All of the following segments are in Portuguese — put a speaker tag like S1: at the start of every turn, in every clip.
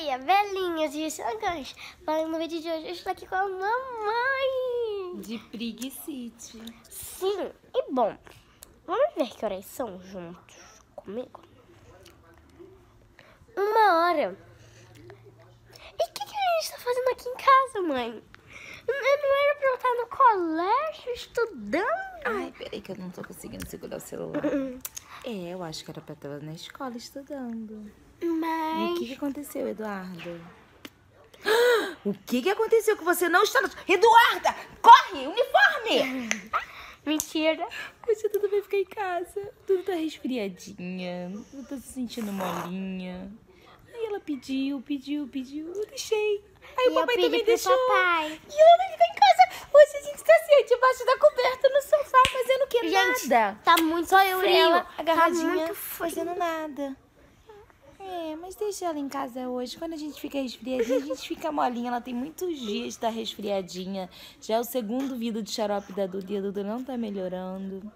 S1: Leia, velhinhas e sangas. No vídeo de hoje eu estou aqui com a mamãe.
S2: De Priguicite.
S1: Sim, e bom, vamos ver que horas são juntos comigo? Uma hora. E o que, que a gente está fazendo aqui em casa, mãe? Não era pra eu estar no colégio estudando?
S2: Ai, peraí que eu não tô conseguindo segurar o celular. é, eu acho que era pra estar na escola estudando.
S1: Mas...
S2: E o que, que aconteceu, Eduardo? O que, que aconteceu que você não está... No... Eduarda, corre, uniforme!
S1: Mentira.
S2: Você tudo vai ficar em casa. Tudo tá resfriadinha. Tudo tá se sentindo molinha. Aí ela pediu, pediu, pediu. Eu deixei. Aí
S1: E
S2: o
S1: eu
S2: papai
S1: pedi
S2: também deixou.
S1: papai.
S2: E ela vai ficar em casa. Hoje a gente tá assim, debaixo da coberta, no sofá, fazendo o que?
S1: Gente,
S2: nada.
S1: tá muito
S2: Só eu e
S1: frio.
S2: ela
S1: Tá
S2: agarradinha,
S1: muito frio.
S2: fazendo nada. É, mas deixa ela em casa hoje. Quando a gente fica resfriadinha, a gente fica molinha. Ela tem muitos dias de estar resfriadinha. Já é o segundo vidro de xarope da Duda e a Duda não tá melhorando.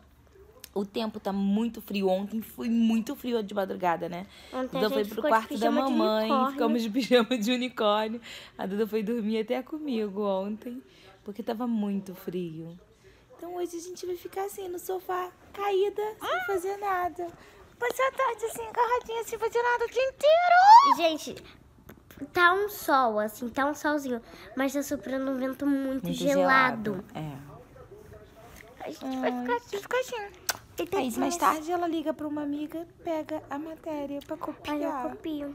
S2: O tempo tá muito frio. Ontem foi muito frio de madrugada, né?
S1: Ontem a
S2: Duda foi pro
S1: de
S2: quarto da
S1: de
S2: mamãe.
S1: unicórnio.
S2: Ficamos de pijama de unicórnio. A Duda foi dormir até comigo ontem, porque tava muito frio. Então hoje a gente vai ficar assim no sofá, caída, sem fazer nada. Passar a tarde assim, agarradinha, sem fazer nada o dia inteiro.
S1: Gente, tá um sol, assim, tá um solzinho. Mas tá soprando um vento muito, gelado.
S2: É.
S1: A gente vai ficar aqui.
S2: Fica assim. Aí mais tarde ela liga pra uma amiga, pega a matéria pra
S1: Aí eu
S2: copiar.
S1: copio.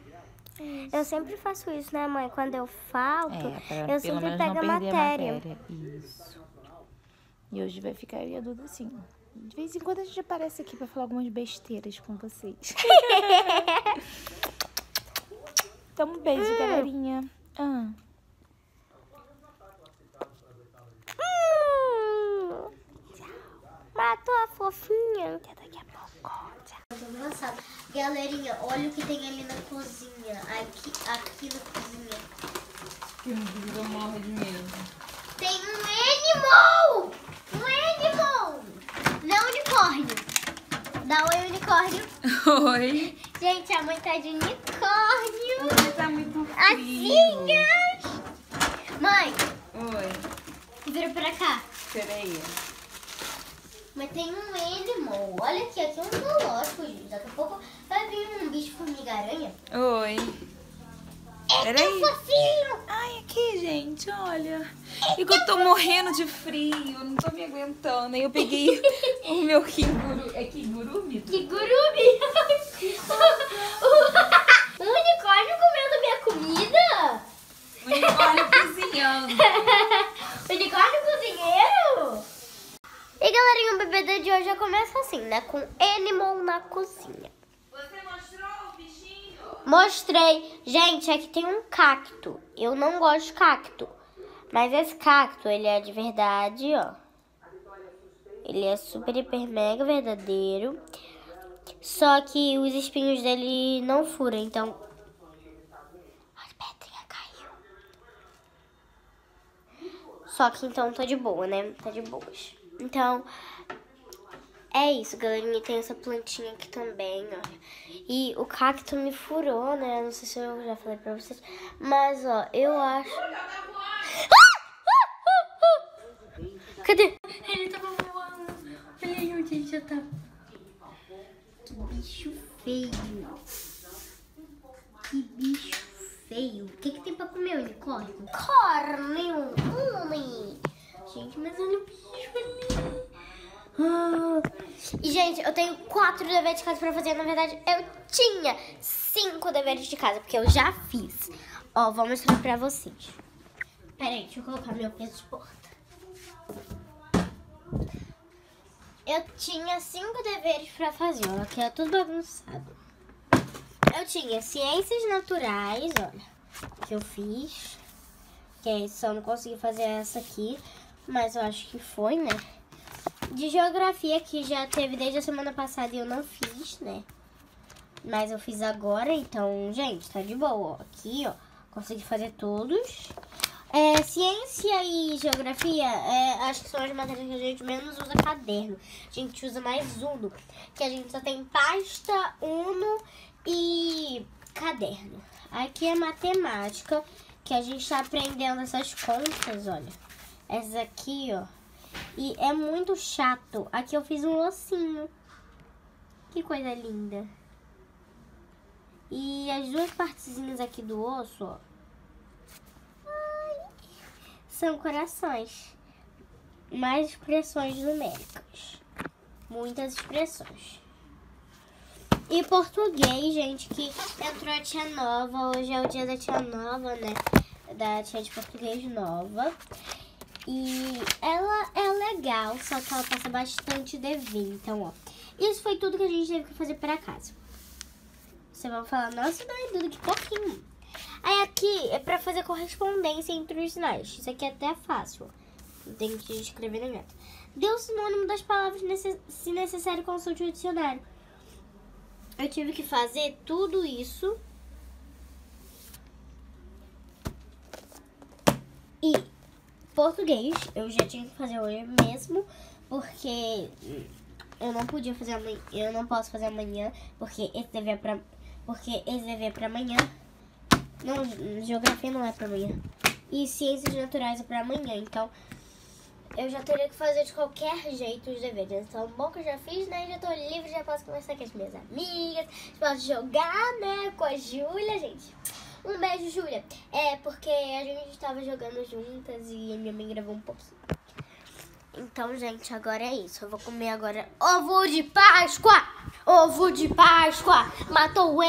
S1: Eu sempre faço isso, né, mãe? Quando eu falto,
S2: É, pra
S1: eu sempre pego a matéria.
S2: a matéria. Isso. E hoje vai ficar eu e a Duda assim. De vez em quando a gente aparece aqui pra falar algumas besteiras com vocês. então, um beijo, galerinha. Ah.
S1: Hum, matou a fofinha.
S2: Até daqui a pouco. Tchau.
S1: Galerinha, olha o que tem ali na cozinha. Aqui, aqui na cozinha.
S2: Que morre de medo.
S1: Tem um animal! Um animal! Não unicórnio. Dá oi, unicórnio.
S2: Oi.
S1: Gente, a mãe tá de unicórnio.
S2: Você tá muito
S1: Asinhas. Mãe,
S2: Oi.
S1: vira pra cá.
S2: Peraí.
S1: Mas tem um animal. Olha aqui, aqui é um zoológico, gente. Daqui a pouco vai vir um bicho formiga-aranha.
S2: Oi.
S1: É
S2: Peraí. Ai, aqui, gente, olha. E que eu tô morrendo de frio, não tô me aguentando. Aí eu peguei o meu kinguru. É kinguru,
S1: Que gurubi! um unicórnio comendo minha comida?
S2: Unicórnio cozinhando.
S1: unicórnio cozinheiro? E galerinha, o bebê de hoje já começa assim, né? Com animal na cozinha.
S2: Você mostrou o bichinho?
S1: Mostrei. Gente, aqui tem um cacto. Eu não gosto de cacto. Mas esse cacto, ele é de verdade, ó. Ele é super, hiper, mega verdadeiro. Só que os espinhos dele não furam, então... A pedrinha caiu. Só que então tá de boa, né? Tá de boas. Então, é isso, galerinha. Tem essa plantinha aqui também, ó. E o cacto me furou, né? Não sei se eu já falei pra vocês. Mas, ó, eu acho... Cadê? Ele tava voando. Olha aí onde ele já tá. Que bicho feio. Que bicho feio. O que, que tem pra comer, unicórnio? Carne, homem. Gente, mas olha o bicho ali. Ah. E, gente, eu tenho quatro deveres de casa pra fazer. Na verdade, eu tinha cinco deveres de casa, porque eu já fiz. Ó, vou mostrar pra vocês. Pera aí, deixa eu colocar meu peso de porta. Eu tinha cinco deveres pra fazer, ó, que é tudo bagunçado. Eu tinha ciências naturais, olha, que eu fiz. Que aí só não consegui fazer essa aqui, mas eu acho que foi, né? De geografia, que já teve desde a semana passada e eu não fiz, né? Mas eu fiz agora, então, gente, tá de boa. Aqui, ó, consegui fazer todos. É, ciência e geografia, é, acho que são as matérias que a gente menos usa caderno. A gente usa mais Uno, que a gente só tem pasta, Uno e caderno. Aqui é matemática, que a gente tá aprendendo essas contas, olha. Essas aqui, ó. E é muito chato. Aqui eu fiz um ossinho. Que coisa linda. E as duas partezinhas aqui do osso, ó. Ai, são corações. Mais expressões numéricas. Muitas expressões. E português, gente, que entrou a tia nova. Hoje é o dia da tia nova, né? Da tia de português nova. E ela é legal, só que ela passa bastante dever. Então, ó. Isso foi tudo que a gente teve que fazer para casa. Você vai falar, nossa, Duda, que pouquinho. Aí aqui é pra fazer correspondência entre os sinais. Isso aqui é até fácil. Não tem que escrever nem nada. Dê o sinônimo das palavras, se necessário, consulte o dicionário eu tive que fazer tudo isso. E português eu já tinha que fazer hoje mesmo, porque eu não podia fazer amanhã, eu não posso fazer amanhã, porque esse dever é pra, porque esse dever é amanhã. Não, geografia não é pra amanhã. E ciências naturais é pra amanhã, então eu já teria que fazer de qualquer jeito os deveres. Então, bom que eu já fiz, né? Já tô livre, já posso conversar com as minhas amigas, posso jogar, né? Com a Júlia, gente. Um beijo, Júlia. É, porque a gente estava jogando juntas e minha mãe gravou um pouquinho. Então, gente, agora é isso. Eu vou comer agora ovo de Páscoa! Ovo de Páscoa! Matou o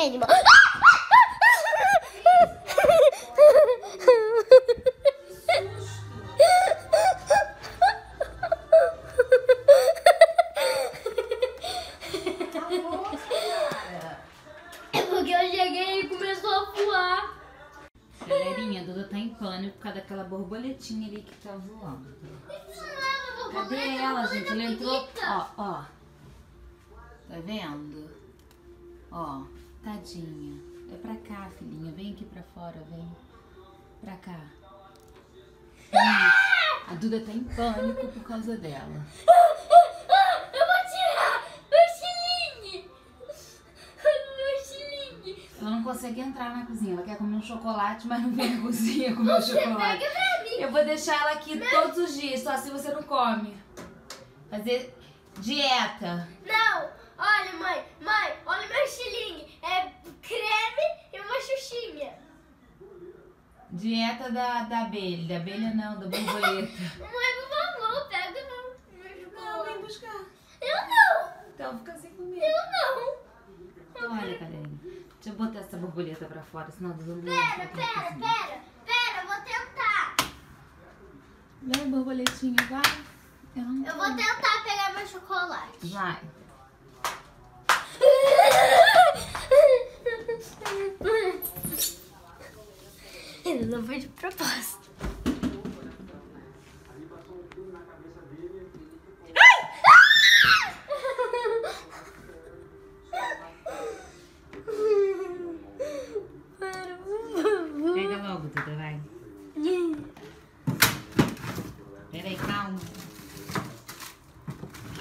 S1: animal.
S2: aquela borboletinha ali que tá voando. Cadê ela, gente? Ela entrou. Ó, ó. Tá vendo? Ó, tadinha. É pra cá, filhinha. Vem aqui pra fora, vem. Pra cá. A Duda tá em pânico por causa dela.
S1: Eu vou tirar meu estilingue! Meu estilingue!
S2: Ela não consegue entrar na cozinha. Ela quer comer um chocolate, mas não vem na cozinha comer o chocolate.
S1: Pega pra mim.
S2: Eu vou deixar ela aqui todos os dias, só assim você não come. Fazer dieta.
S1: Não! Olha, mãe, mãe, olha meu estilingue. É creme e uma xuxinha.
S2: Dieta da, da abelha. Da abelha não, da borboleta.
S1: mãe, por favor, pega meu, meu
S2: Não, vem buscar.
S1: Eu não.
S2: Então fica sem comer.
S1: Eu não.
S2: Olha, Karen. Deixa eu botar essa borboleta pra fora, senão dos
S1: Pera, pera, pera. Pera, eu vou tentar.
S2: Vem, borboletinha, vai.
S1: Eu, eu vou tentar pegar meu chocolate.
S2: Vai.
S1: Ele não foi de propósito.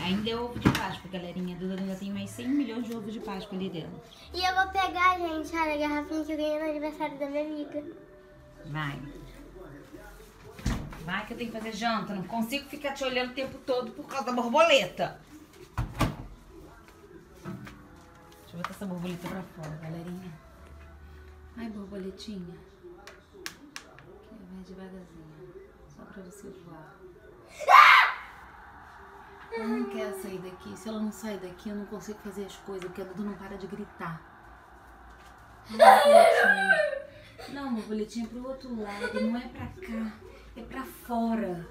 S2: Ainda é ovo de Páscoa, galerinha. A Duda ainda tem mais 100 milhões de ovos de Páscoa ali dentro.
S1: E eu vou pegar, gente, olha a garrafinha que eu ganhei no aniversário da minha amiga.
S2: Vai. Vai que eu tenho que fazer janta. Não consigo ficar te olhando o tempo todo por causa da borboleta. Deixa eu botar essa borboleta pra fora, galerinha. Ai, borboletinha. Vai devagarzinho. Só pra você voar. Ela não quer sair daqui. Se ela não sair daqui, eu não consigo fazer as coisas, porque a Dudu não para de gritar. Não, borboletinha, é pro outro lado, não é pra cá, é pra fora.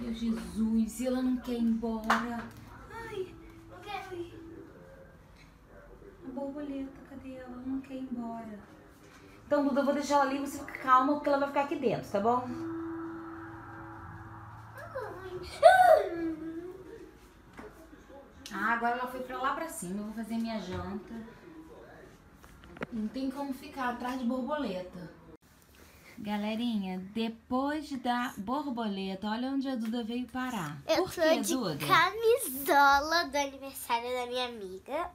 S2: Meu Jesus, e ela não quer ir embora. Ai, ai. A borboleta, cadê ela? Ela não quer ir embora. Então, Duda, eu vou deixar ela ali, você fica calma, porque ela vai ficar aqui dentro, tá bom? Ah, agora ela foi pra lá pra cima. Eu vou fazer minha janta. Não tem como ficar atrás de borboleta. Galerinha, depois da borboleta, olha onde a Duda veio parar.
S1: Eu
S2: Por
S1: tô
S2: quê,
S1: de
S2: Duda?
S1: camisola do aniversário da minha amiga.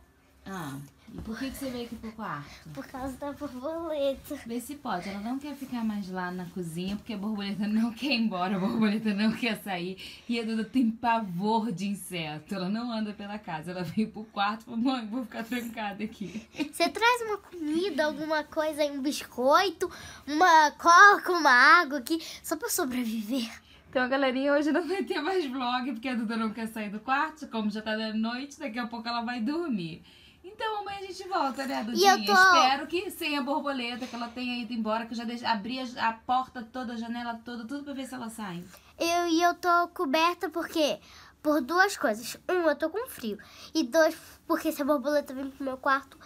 S2: Ah, e por que, que você veio aqui pro quarto?
S1: Por causa da borboleta.
S2: Vê se pode. Ela não quer ficar mais lá na cozinha porque a borboleta não quer ir embora, a borboleta não quer sair. E a Duda tem pavor de inseto. Ela não anda pela casa. Ela veio pro quarto e falou: mãe, vou ficar trancada aqui.
S1: Você traz uma comida, alguma coisa, um biscoito, uma coca, uma água aqui, só pra sobreviver.
S2: Então, galerinha, hoje não vai ter mais vlog porque a Duda não quer sair do quarto. Como já tá dando noite, daqui a pouco ela vai dormir. Então amanhã a gente volta, né, Dudinha?
S1: eu tô-
S2: Espero que sem a borboleta, que ela tenha ido embora, que eu já deixe, abri a, a porta toda, a janela toda, tudo pra ver se ela sai.
S1: Eu, e eu tô coberta porque por duas coisas. Um, eu tô com frio. E dois, porque se a borboleta vir pro meu quarto,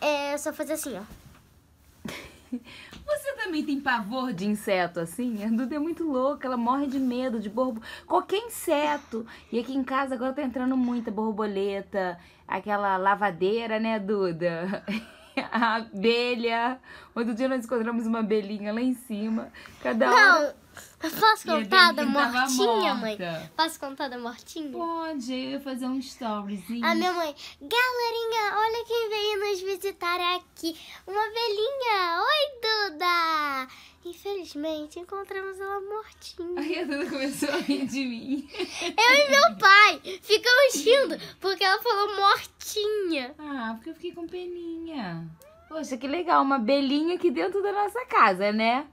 S1: é só fazer assim, ó.
S2: Você também tem pavor de inseto assim? A Duda é muito louca, ela morre de medo de borboleta. Qualquer inseto. E aqui em casa agora tá entrando muita borboleta, aquela lavadeira, né, Duda? A abelha. Outro dia nós encontramos uma abelhinha lá em cima. Cada hora.
S1: Não, posso
S2: a
S1: contar da mortinha, mãe? Posso contar da mortinha?
S2: Pode, eu ia fazer um storyzinho.
S1: A minha mãe, galerinha, olha quem veio nos visitar aqui. Uma velhinha. Oi, Duda. Infelizmente, encontramos ela mortinha.
S2: Aí a Duda começou a rir de mim.
S1: Eu e meu pai ficamos rindo porque ela falou mortinha.
S2: Ah, porque eu fiquei com peninha. Poxa, que legal, uma abelhinha aqui dentro da nossa casa, né?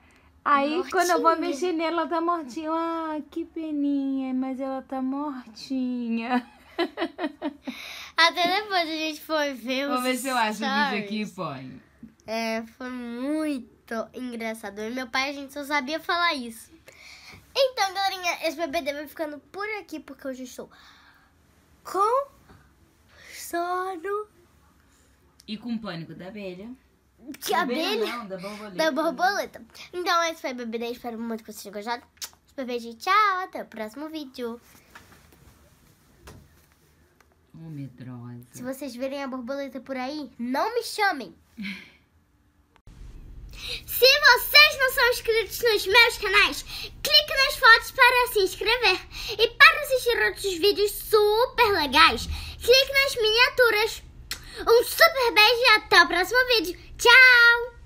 S2: Aí
S1: Mortinha.
S2: quando eu vou mexer nela, ela tá mortinha. Ah, que peninha, mas ela tá mortinha.
S1: Até depois a gente foi ver
S2: Vou ver se eu acho o vídeo aqui e põe.
S1: É, foi muito engraçado. E meu pai, a gente só sabia falar isso. Então, galerinha, esse BBD vai ficando por aqui, porque hoje eu estou com sono
S2: E com pânico da abelha.
S1: De abelha
S2: Não, da borboleta.
S1: da borboleta. Então, esse foi o BBD. Espero muito que vocês tenham gostado. Super beijo e tchau. Até o próximo vídeo.
S2: Oh, medrosa.
S1: Se vocês verem a borboleta por aí, não me chamem. Se vocês não são inscritos nos meus canais, clique nas fotos para se inscrever. E para assistir outros vídeos super legais, clique nas miniaturas. Um super beijo e até o próximo vídeo. Tchau!